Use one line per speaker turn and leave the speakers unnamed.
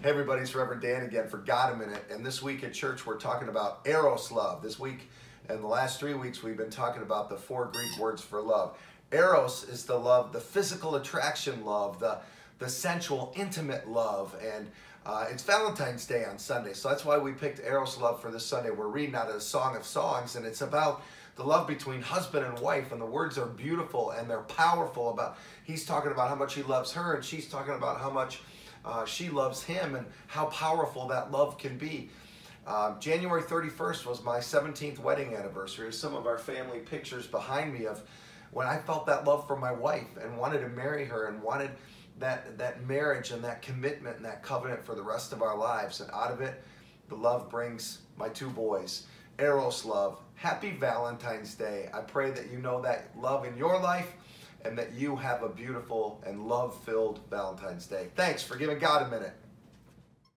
Hey everybody, it's Reverend Dan again for God a Minute. And this week at church, we're talking about Eros love. This week and the last three weeks, we've been talking about the four Greek words for love. Eros is the love, the physical attraction love, the, the sensual, intimate love. And uh, it's Valentine's Day on Sunday. So that's why we picked Eros love for this Sunday. We're reading out of the Song of Songs, and it's about the love between husband and wife and the words are beautiful and they're powerful about he's talking about how much he loves her and she's talking about how much uh, she loves him and how powerful that love can be. Uh, January 31st was my 17th wedding anniversary. Some of our family pictures behind me of when I felt that love for my wife and wanted to marry her and wanted that, that marriage and that commitment and that covenant for the rest of our lives. And out of it, the love brings my two boys. Eros love. Happy Valentine's Day. I pray that you know that love in your life and that you have a beautiful and love filled Valentine's Day. Thanks for giving God a minute.